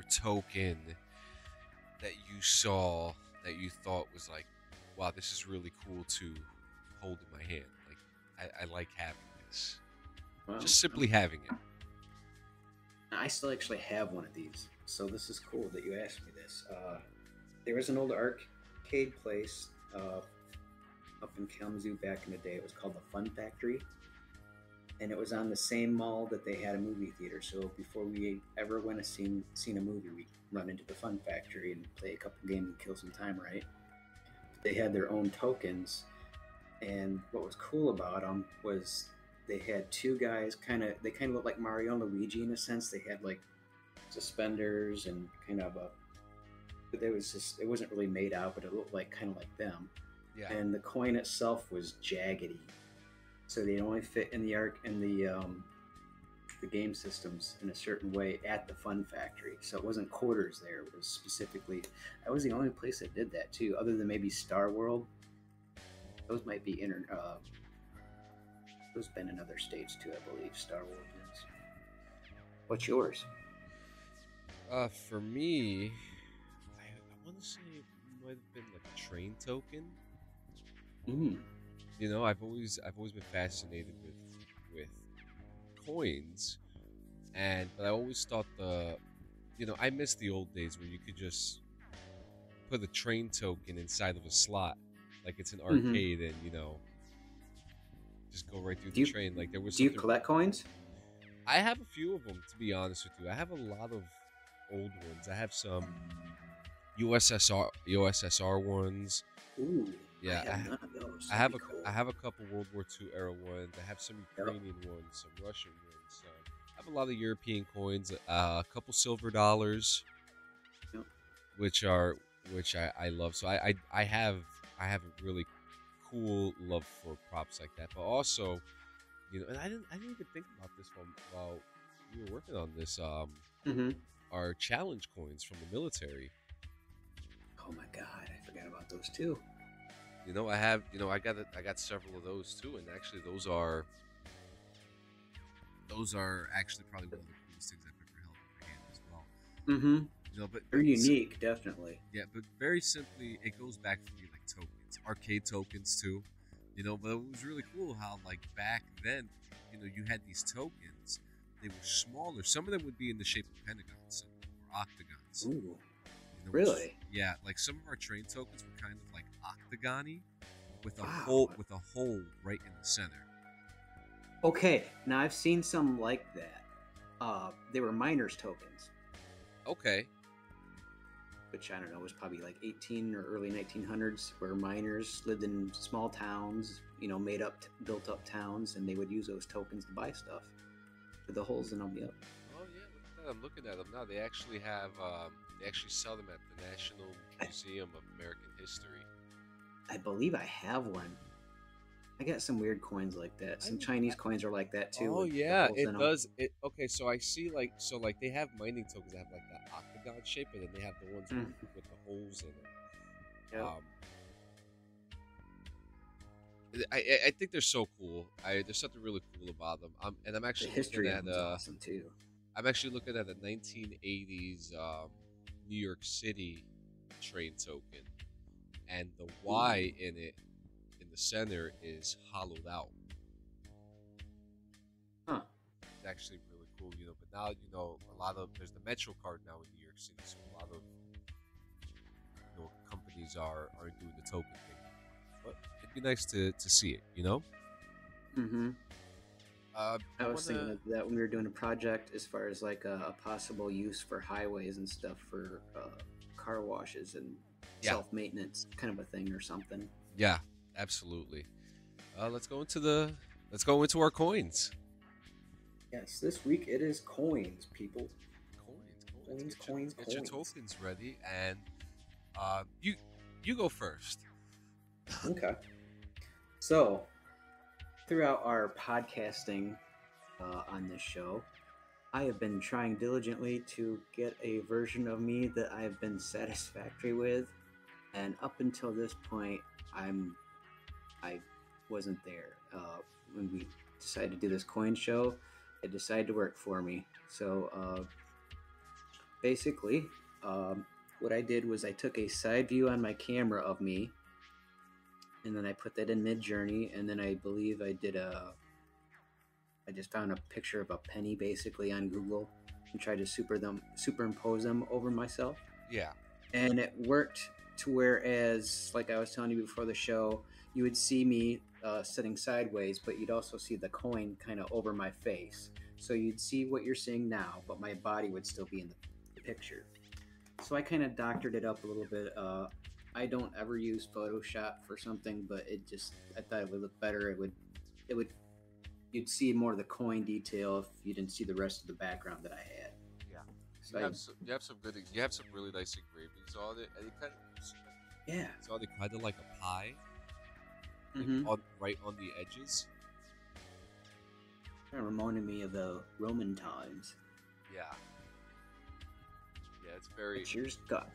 or token that you saw that you thought was like, wow, this is really cool to hold in my hand? Like, I, I like having this. Well, Just simply having it. I still actually have one of these, so this is cool that you asked me this. Uh, there was an old arcade place uh, up in Kalamazoo back in the day. It was called the Fun Factory, and it was on the same mall that they had a movie theater. So before we ever went to seen seen a movie, we'd run into the Fun Factory and play a couple games and kill some time, right? They had their own tokens, and what was cool about them was they had two guys kind of they kind of looked like Mario and Luigi in a sense. They had like suspenders and kind of a but it was just it wasn't really made out, but it looked like kind of like them. Yeah. And the coin itself was jaggedy, so they only fit in the arc in the um, the game systems in a certain way at the Fun Factory. So it wasn't quarters there. It was specifically. That was the only place that did that too, other than maybe Star World. Those might be inter. Uh, those been in other states too, I believe. Star World is. What's yours? Uh, for me, I, I want to say it might have been like a train token. Mm. You know, I've always I've always been fascinated with with coins, and but I always thought the, you know, I miss the old days where you could just put a train token inside of a slot, like it's an Mhm. arcade, and you know, just go right through Do the you- train. Like there was Do you collect coins? I have a few of them, to be honest with you. I have a lot of old ones. I have some USSR USSR ones. Ooh. Yeah, I I have ha- none of those. I have a cool. I have a couple World War II era ones. I have some Yep. Ukrainian ones, some Russian ones. So I have a lot of European coins. Uh, a couple silver dollars, Yep. which are which I, I love. So I, I I have I have a really cool love for props like that. But also, you know, and I didn't I didn't even think about this one while we were working on this. Um, Mhm. are challenge coins from the military. Oh my god, I forgot about those too. You know, I have, you know, I got, a, I got several of those too, and actually, those are, those are actually probably one of the coolest things I've ever held in my hand as well. Mm-hmm. You know, but They're unique, definitely. Yeah, but very simply, it goes back to me like tokens, arcade tokens too. You know, but it was really cool how like back then, you know, you had these tokens. They were smaller. Some of them would be in the shape of pentagons or octagons. Ooh. you know, Really? Yeah, like some of our train tokens were kind of like octagony, with a Wow. hole with a hole right in the center. Okay, now I've seen some like that. Uh, they were miners tokens, Okay. which I don't know was probably like 18 or early 1900s, where miners lived in small towns, you know, made up, built up towns, and they would use those tokens to buy stuff with the holes in them. Yep. Oh yeah, look at that. I'm looking at them now. They actually have, um, they actually sell them at the National Museum of American History. I believe I have one. I got some weird coins like that. Some Chinese coins are like that too. oh yeah, it does. It okay. So I see like so like they have mining tokens that have like that octagon shape, and then they have the ones Mm. with, with the holes in it. Yep. Um, I, I I think they're so cool. I there's something really cool about them. Um, and I'm the actually history looking at uh, awesome too. I'm actually looking at a 1980s um, New York City train token, and the Y in it in the center is hollowed out. Huh. It's actually really cool, you know. But now you know a lot of there's the Metro card now in New York City, so a lot of you know companies are aren't doing the token thing. But it'd be nice to to see it, you know. Mm-hmm. Uh, I was wanna- thinking of that when we were doing a project as far as like a, a possible use for highways and stuff for uh, car washes and Yeah. self maintenance kind of a thing or something. Yeah, absolutely. Uh, let's go into the let's go into our coins. Yes, this week it is coins, people. Coins, Coins, Get your- coins, get your coins. tokens ready, and uh, you you go first. Okay. So, throughout our podcasting uh, on this show, I have been trying diligently to get a version of me that I've been satisfactory with, and up until this point, I'm I wasn't there uh, when we decided to do this coin show. it decided to work for me. So uh, basically, um, what I did was I took a side view on my camera of me, and then I put that in Midjourney, and then I believe I did a. I just found a picture of a penny basically on Google and tried to super them superimpose them over myself, Yeah. and it worked to whereas like I was telling you before the show, you would see me uh, sitting sideways, but you'd also see the coin kind of over my face. So you'd see what you're seeing now, but my body would still be in the picture. So I kind of doctored it up a little bit. Uh, I don't ever use Photoshop for something, but it just I thought it would look better. It would, it would, you'd see more of the coin detail if you didn't see the rest of the background that I had. Yeah. So You I, have some, you have some good. You have some really nice engravings on it, and it kind of yeah. it's on it kind of like a pie, like Mhm. on right on the edges. Kind of reminded me of the Roman times. Yeah. Yeah, it's very. What's yours got?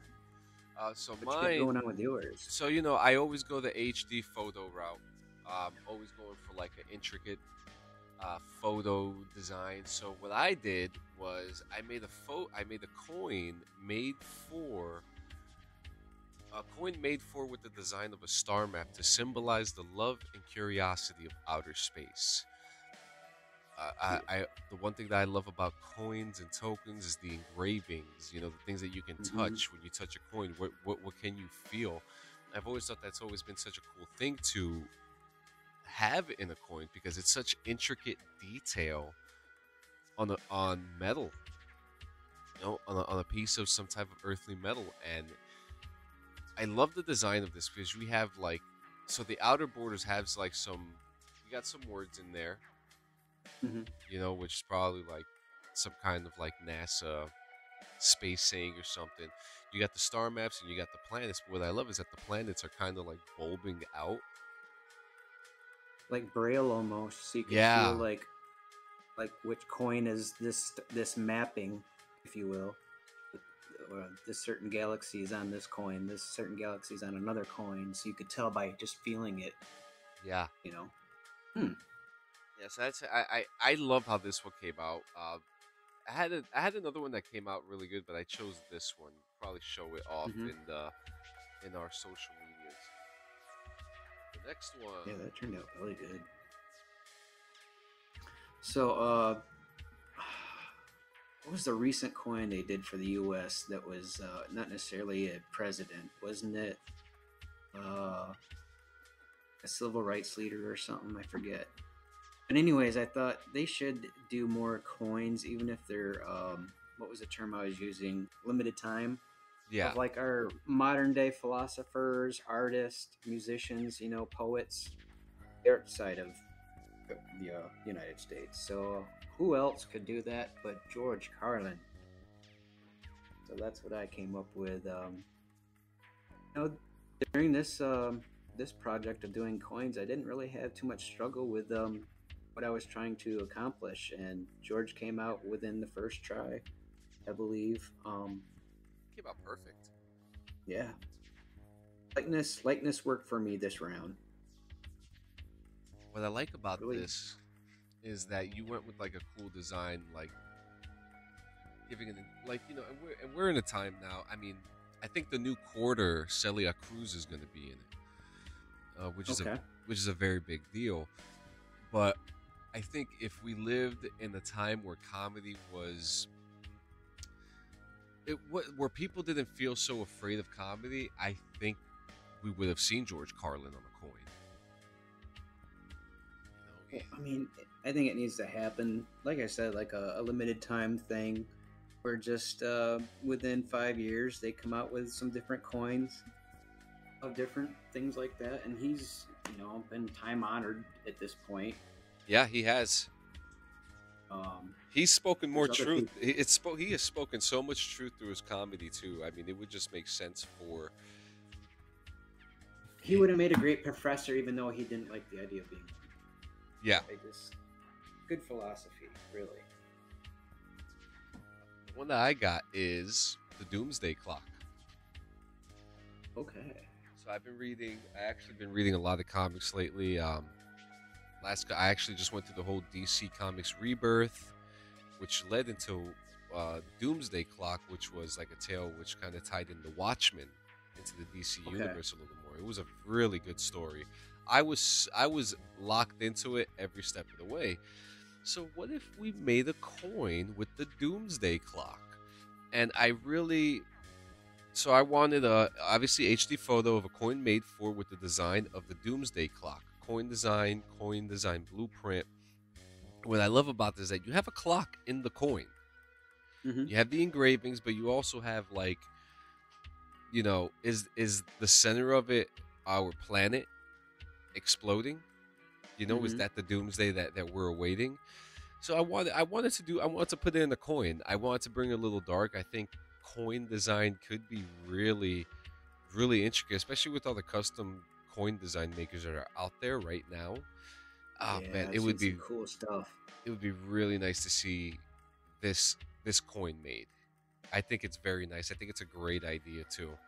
Uh, so What you got mine. going on with yours? So you know, I always go the HD photo route. Um, always going for like an intricate uh, photo design. So what I did was I made a photo. I made a coin made for a coin made for with the design of a star map to symbolize the love and curiosity of outer space. Uh, I, I the one thing that I love about coins and tokens is the engravings. You know, the things that you can Mhm. touch when you touch a coin. What what what can you feel? I've always thought that's always been such a cool thing to have in a coin because it's such intricate detail on a, on metal. You know, on a, on a piece of some type of earthly metal, and I love the design of this because we have like, so the outer borders has like some, we got some words in there, Mhm. you know, which is probably like some kind of like NASA space saying or something. You got the star maps and you got the planets. But what I love is that the planets are kind of like bulbing out. Like Braille almost, so you can Yeah. feel like, like which coin is this this mapping, if you will. Or this certain galaxy is on this coin. This certain galaxy is on another coin. So you could tell by just feeling it. Yeah. You know. Hmm. Yeah, so that's I, I I love how this one came out. Uh, I had a, I had another one that came out really good, but I chose this one. Probably show it off Mhm. in the in our social medias. The next one, Yeah, that turned out really good. So, uh, what was the recent coin they did for the U.S. that was uh, not necessarily a president? Wasn't it uh, a civil rights leader or something? I forget. But anyways, I thought they should do more coins, even if they're um, what was the term I was using? Limited time yeah, of like our modern day philosophers, artists, musicians, you know, poets, they're outside of the uh, United States. So who else could do that but George Carlin? So that's what I came up with. Um, you know, during this um, this project of doing coins, I didn't really have too much struggle with um, what I was trying to accomplish, and George came out within the first try, I believe. Um, came out perfect. yeah. Likeness likeness worked for me this round. What I like about Really? this is that you went with like a cool design, like giving it like you know, and we're and we're in a time now. I mean, I think the new quarter Celia Cruz is going to be in it, uh, which is a which is a very big deal. But I think if we lived in a time where comedy was it wa- where people didn't feel so afraid of comedy, I think we would have seen George Carlin on a coin. You know, I mean, I think it needs to happen. Like I said, like a, a limited time thing, where just uh, within five years they come out with some different coins of different things like that. And he's, you know, been time honored at this point. yeah, he has. Um, He's spoken more truth. He- It's spo- he has spoken so much truth through his comedy too. I mean, it would just make sense for he would have made a great professor, even though he didn't like the idea of being. yeah. I just good philosophy, really. The one that I got is the Doomsday Clock. Okay. So I've been reading. I actually been reading a lot of comics lately. Um, last I actually just went through the whole DC Comics Rebirth. which led into uh, Doomsday Clock, which was like a tale which kind of tied in the Watchmen into the DC Okay. universe a little more. It was a really good story. I was I was locked into it every step of the way. So what if we made a coin with the Doomsday Clock? And I really so I wanted a obviously HD photo of a coin made for with the design of the Doomsday Clock. Coin design, coin design blueprint. What I love about this is that you have a clock in the coin. Mhm. You have the engravings, but you also have like you know, is is the center of it our planet exploding? You know, is Mhm. that the doomsday that, that we're awaiting? So I wanted I wanted to do I wanted to put it in a coin. I wanted to bring a little dark. I think coin design could be really really intricate, especially with all the custom coin design makers that are out there right now. Oh Yeah, man, it would be cool stuff. it would be really nice to see this this coin made. I think it's very nice. I think it's a great idea too.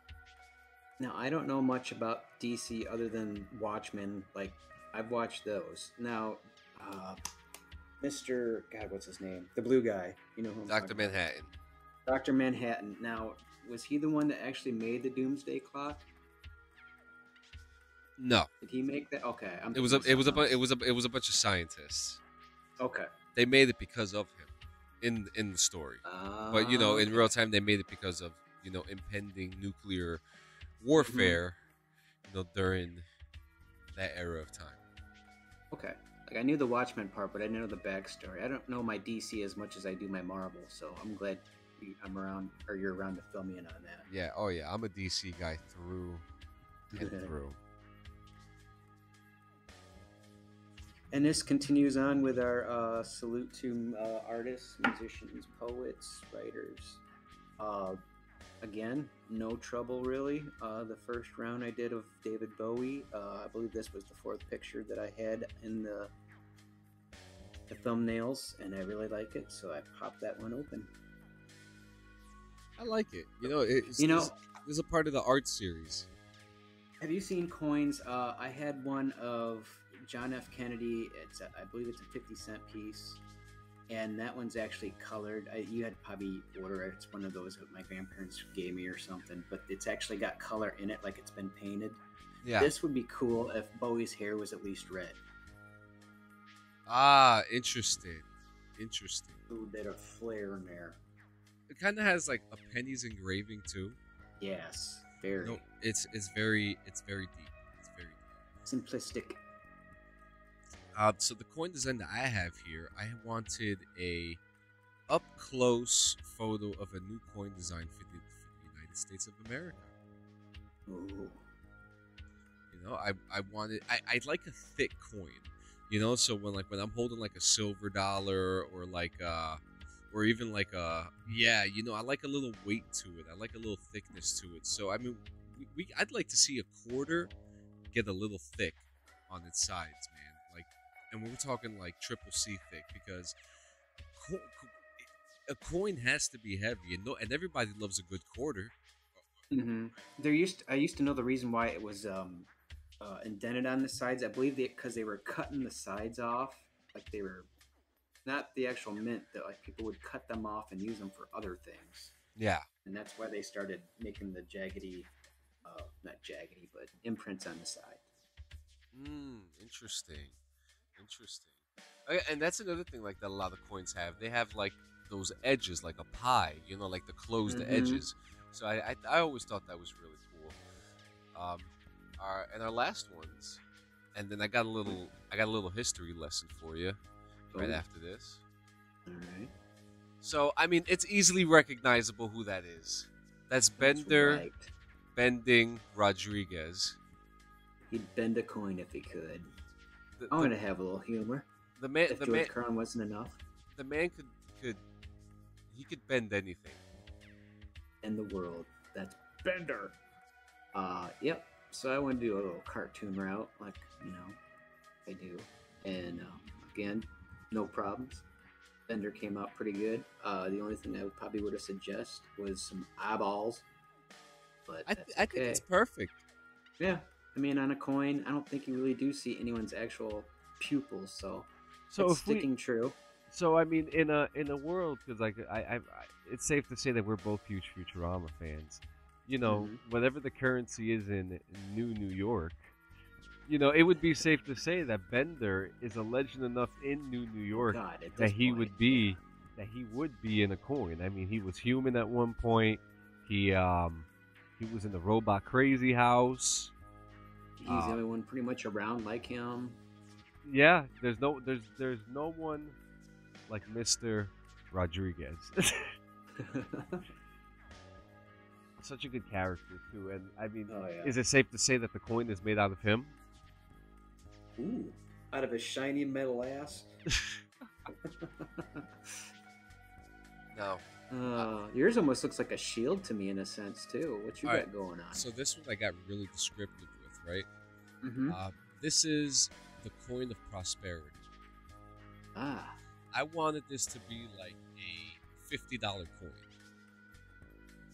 Now I don't know much about DC other than Watchmen. Like I've watched those. Now, uh, Mister God, what's his name? The blue guy. You know who I'm Doctor about. Manhattan. Doctor Manhattan. Now, was he the one that actually made the Doomsday Clock? No, Did he make that? Okay, I'm it was a it was a it was a it was a bunch of scientists. Okay. They made it because of him in in the story. But you know, in Ah, real time, they made it because of you know impending nuclear warfare. Mm-hmm. You know, during that era of time. Okay. Like I knew the Watchmen part, but I didn't know the backstory. I don't know my DC as much as I do my Marvel, so I'm glad we- I'm around, or you're around to fill me in on that. Yeah. Oh yeah. I'm a DC guy through and through. And this continues on with our uh, salute to uh, artists, musicians, poets, writers. Uh, again, no trouble really. Uh, the first round I did of David Bowie, uh, I believe this was the fourth picture that I had in the the thumbnails, and I really like it, so I popped that one open. I like it. You know, it's, You know- this, is a part of the art series. Have you seen coins? Uh, I had one of John F. Kennedy. It's a, I believe it's a fifty cent piece, and that one's actually colored. I, you had probably order it. It's one of those that my grandparents gave me or something, but it's actually got color in it, like it's been painted. Yeah. This would be cool if Bowie's hair was at least red. ah, interesting. Interesting. A little bit of flair in there. It kind of has like a penny's engraving too. Yes, very No, it's it's very it's very deep. It's very deep. simplistic. Uh, so the coin design that I have here, I wanted a up close photo of a new coin design for the, for the United States of America. Ooh. You know, I I wanted I I like a thick coin. You know, so when like when I'm holding like a silver dollar or like uh or even like a yeah, you know, I like a little weight to it. I like a little thickness to it. So I mean, we, we I'd like to see a quarter get a little thick on its sides, man. And we're talking like triple C thick because co- co- a coin has to be heavy, and no, and everybody loves a good quarter. hmm There used I used to know the reason why it was um, uh, indented on the sides. I believe because they were cutting the sides off, like they were not the actual mint. That like people would cut them off and use them for other things, Yeah, and that's why they started making the jaggedy, uh, not jaggedy, but imprints on the side. Mm, interesting. Interesting. Okay, and that's another thing like that a lot of coins have. They have like those edges like a pie, you know, like the closed Mhm. edges. So I, I I always thought that was really cool. Um our and our last ones and then I got a little I got a little history lesson for you right Oh, after this. All right. So I mean it's easily recognizable who that is. That's That's Bender right. Bending Rodriguez. He'd bend a coin if he could. The, I'm the, gonna have a little humor. the man If the George man Carlin wasn't enough, the man could could he could bend anything. in the world. That's Bender. Uh, yep. So I want to do a little cartoon route, like you know, I do. And um, again, no problems. Bender came out pretty good. Uh, the only thing I would probably would have suggest was some eyeballs. But I, th- I think it's perfect. yeah. I mean, on a coin, I don't think you really do see anyone's actual pupils. So, So it's if we sticking true. So I mean, in a in a world because like I, I, I, it's safe to say that we're both huge Futurama fans. You know, Mhm. whatever the currency is in New New York, you know, it would be safe to say that Bender is a legend enough in New New York God, that he point, would be that he would be in a coin. I mean, he was human at one point. He um he was in the robot crazy house. He's uh, the only one pretty much around like him. Yeah, there's no there's there's no one like Mr. Rodriguez. Such a good character too, and I mean, oh yeah. is it safe to say that the coin is made out of him? Ooh, out of his shiny metal ass. No. Uh, yours almost looks like a shield to me in a sense too. What you All got right, going on? So this one I got really descriptive with, right? hmm Uh, this is the coin of prosperity. ah, I wanted this to be like a fifty dollar coin.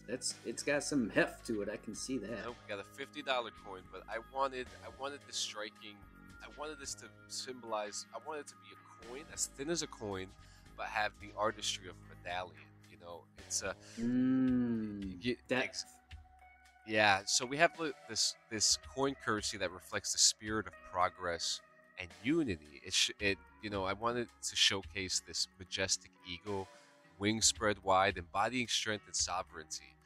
that's it's got some heft to it. I can see that. No, we got a fifty dollar coin, but I wanted I wanted this striking. I wanted this to symbolize. I wanted it to be a coin as thin as a coin, but have the artistry of a medallion. You know, it's a Mm, you- that ex- yeah. So we have this this coin currency that reflects the spirit of progress and unity. It sh- it you know I wanted to showcase this majestic eagle, wings spread wide, embodying strength and sovereignty.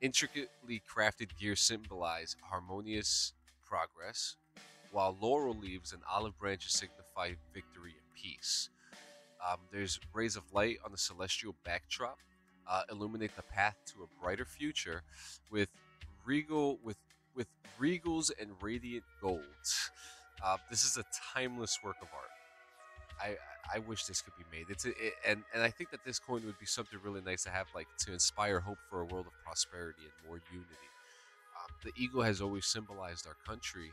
Intricately crafted gear symbolize harmonious progress, while laurel leaves and olive branches signify victory and peace. Um, there's rays of light on the celestial backdrop, uh, illuminate the path to a brighter future, with regal with with regals and radiant golds. Uh, this is a timeless work of art. I I wish this could be made. It's a, it, and and I think that this coin would be something really nice to have, like to inspire hope for a world of prosperity and more unity. Um, the eagle has always symbolized our country,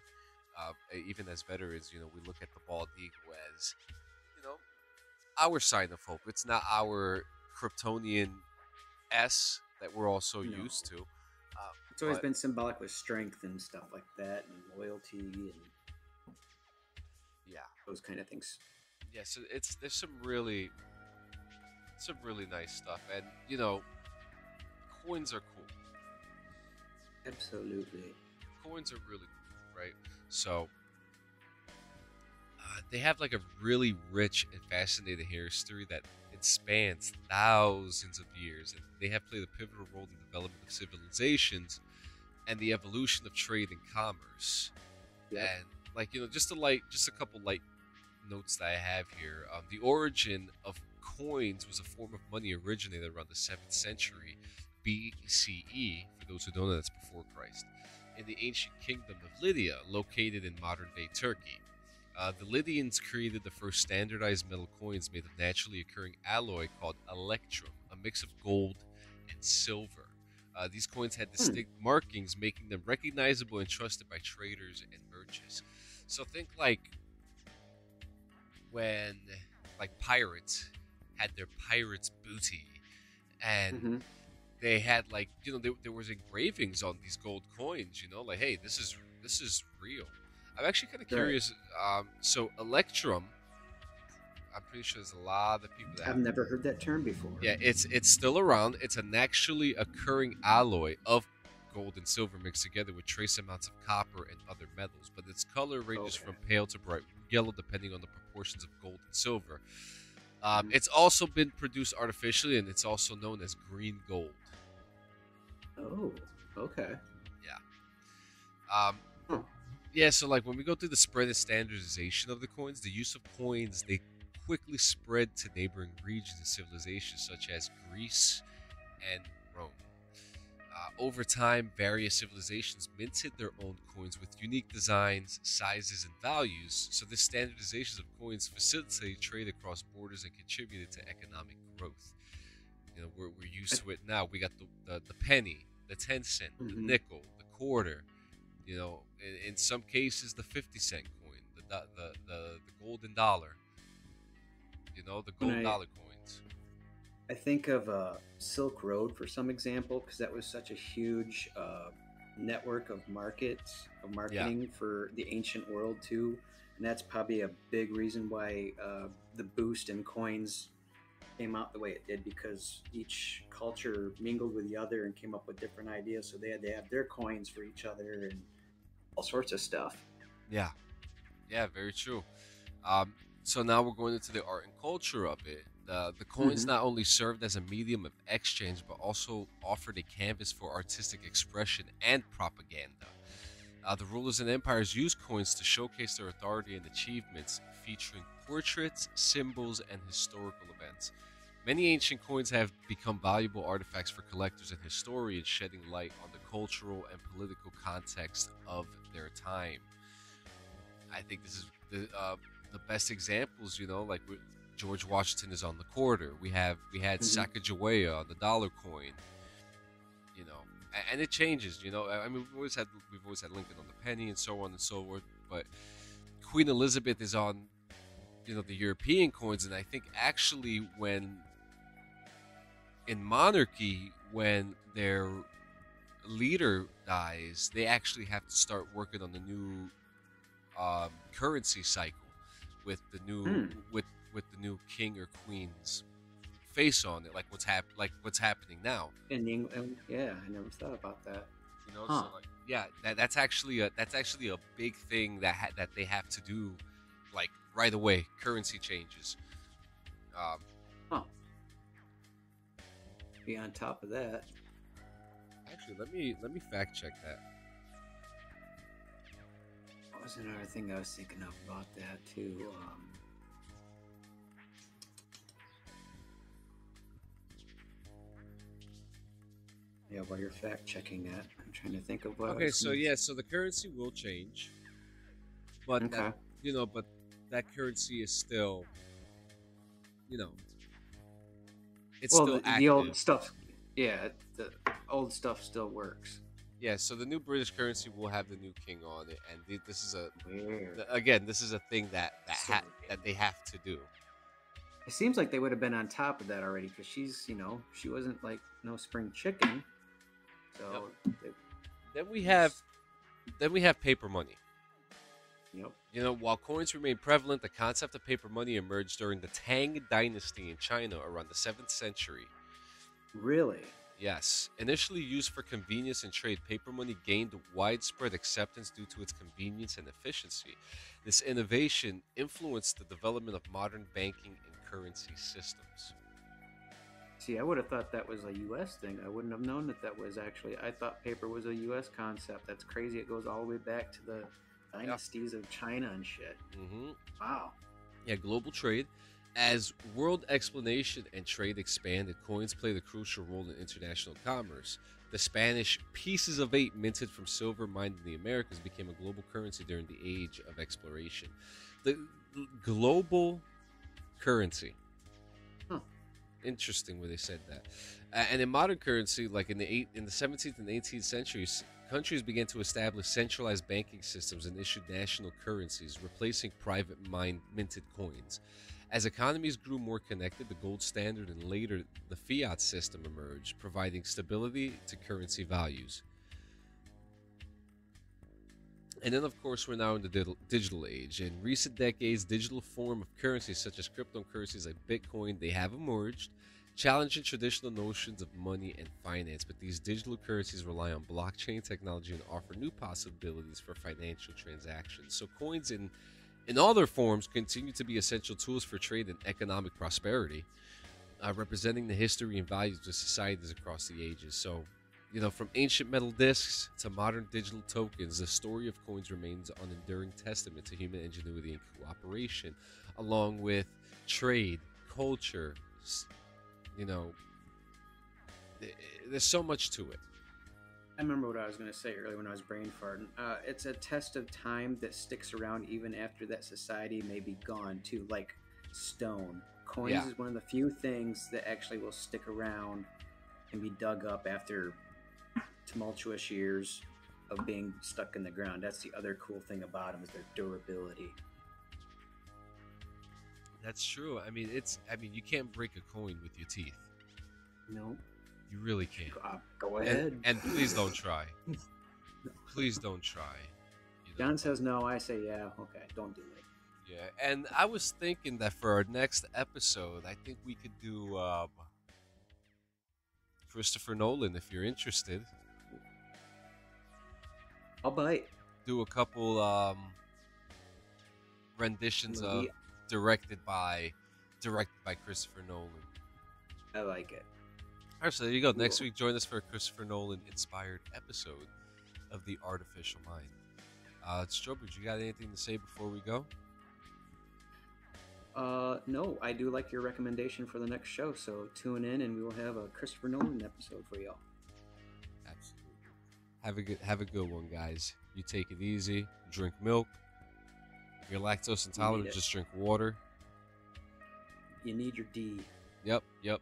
uh, even as veterans. You know, we look at the bald eagle as, you know, our sign of hope. It's not our Kryptonian S that we're also No. used to. It's always but- been symbolic with strength and stuff like that, and loyalty and yeah, those kind of things. yeah. So it's there's some really, some really nice stuff, and you know, coins are cool. Absolutely. coins are really cool, right? So uh, they have like a really rich and fascinating history that it spans thousands of years, and they have played a pivotal role in the development of civilizations and the evolution of trade and commerce. Yep. And like you know, just a light, just a couple light notes that I have here. Um, the origin of coins was a form of money originated around the seventh century BCE. For those who don't know, that's before Christ. In the ancient kingdom of Lydia, located in modern-day Turkey. Uh, the Lydians created the first standardized metal coins made of naturally occurring alloy called electrum, a mix of gold and silver. Uh, these coins had distinct markings, making them recognizable and trusted by traders and merchants. So think like when like pirates had their pirates booty, and Mhm. they had like you know there, there was engravings on these gold coins. You know, like hey, this is this is real. I'm actually kind of Right. curious. Um, so electrum, I'm pretty sure there's a lot of people that I've have never heard that term before. yeah, it's it's still around. It's an actually occurring alloy of gold and silver mixed together with trace amounts of copper and other metals, but its color ranges Okay. from pale to bright yellow depending on the proportions of gold and silver. Um, Mhm. It's also been produced artificially, and it's also known as green gold. Oh, okay. Yeah. Um, Huh. Yeah, so like when we go through the spread and standardization of the coins, the use of coins they quickly spread to neighboring regions and civilizations such as Greece and Rome. Uh, over time, various civilizations minted their own coins with unique designs, sizes, and values. So this standardization of coins facilitated trade across borders and contributed to economic growth. You know, we're, we're used to it now. We got the, the, the penny, the 10 cent, the Mhm. nickel, the quarter, you know, in, in some cases the 50 cent coin, the, the, the, the golden dollar, you know, the gold I- dollar coins. I think of uh, Silk Road for some example because that was such a huge uh, network of markets of marketing for the ancient world too, and that's probably a big reason why uh, the boost in coins came out the way it did because each culture mingled with the other and came up with different ideas. So they had to have their coins for each other and all sorts of stuff. Yeah, yeah, very true. Um, so now we're going into the art and culture of it. The, the coins Mhm. not only served as a medium of exchange, but also offered a canvas for artistic expression and propaganda. Uh, the rulers and empires used coins to showcase their authority and achievements, featuring portraits, symbols, and historical events. Many ancient coins have become valuable artifacts for collectors and historians, shedding light on the cultural and political context of their time. I think this is the uh, the best examples. You know, like George Washington is on the quarter. We have we had Mhm. Sacagawea on the dollar coin. You know, and it changes. You know, I I mean, we've always had we've always had Lincoln on the penny and so on and so forth. But Queen Elizabeth is on, you know, the European coins, and I think actually when in monarchy when their leader dies, they actually have to start working on the new um, currency cycle with the new Hmm. with with the new king or queen's face on it, like what's hap- like what's happening now. In England, yeah, I never thought about that. You know, Huh. so like, yeah, that, that's actually a that's actually a big thing that ha- that they have to do, like right away. Currency changes. Um, Be on top of that. actually, let me let me fact check that. Was another thing I was thinking of about that too? Um, yeah, while you're fact checking that, I'm trying to think of what. I Okay, so yeah, so the currency will change, but Okay. that, you know, but that currency is still, you know, it's well, still the, the old stuff. Yeah, the old stuff still works. Yeah, so the new British currency will have the new king on it, and th- this is a mm. Weird. th- again, this is a thing that that ha- that they have to do. It seems like they would have been on top of that already because she's, you know, she wasn't like no spring chicken. So, they- Then we have then we have paper money. yep. You know, while coins remain prevalent, the concept of paper money emerged during the Tang Dynasty in China around the 7th century. Really? Yes, initially used for convenience and trade, paper money gained widespread acceptance due to its convenience and efficiency. This innovation influenced the development of modern banking and currency systems. See, I would have thought that was a U.S. thing. I wouldn't have known that that was actually. I thought paper was a U.S. concept. That's crazy. It goes all the way back to the dynasties of China and shit. hmm Wow. Yeah, global trade. As world explanation and trade expanded, coins played a crucial role in international commerce. The Spanish pieces of eight minted from silver mined in the Americas became a global currency during the age of exploration. The global currency. Huh. Interesting where they said that. Uh, and in modern currency, like in the eight, in the 17th and 18th centuries, countries began to establish centralized banking systems and issued national currencies, replacing private mine minted coins. As economies grew more connected, the gold standard and later the fiat system emerged, providing stability to currency values. And then, of course, we're now in the digital- age. In recent decades, digital form of currencies such as cryptocurrencies like Bitcoin, they have emerged, challenging traditional notions of money and finance. But these digital currencies rely on blockchain technology and offer new possibilities for financial transactions. So, coins in in all their forms continue to be essential tools for trade and economic prosperity, uh, representing the history and values of societies across the ages. So, you know, from ancient metal discs to modern digital tokens, the story of coins remains an enduring testament to human ingenuity and cooperation, along with trade, culture. You know, there's so much to it. I remember what I was going to say earlier when I was brain farting. Uh, it's a test of time that sticks around even after that society may be gone, too. Like stone. Coins Yeah. is one of the few things that actually will stick around and be dug up after tumultuous years of being stuck in the ground. That's the other cool thing about them is their durability. That's true. I mean, it's. I mean, you can't break a coin with your teeth. No, You really can't. uh, go ahead. And, and please don't try. Please don't try. You know? John says no. I say yeah. Okay, don't do it. Yeah, and I was thinking that for our next episode, I think we could do um, Christopher Nolan if you're interested. I'll bite. Do a couple um, renditions of directed by directed by Christopher Nolan. I like it. All right, so there you go. Next week, join us for a Christopher Nolan inspired episode of The Artificial Mind. Uh, Strobridge, you got anything to say before we go? Uh, no, I do like your recommendation for the next show, so tune in and we will have a Christopher Nolan episode for y'all. Absolutely. Have a good have a good one, guys. You take it easy. Drink milk. If you're lactose intolerant, just drink water. You need your D. Yep, yep.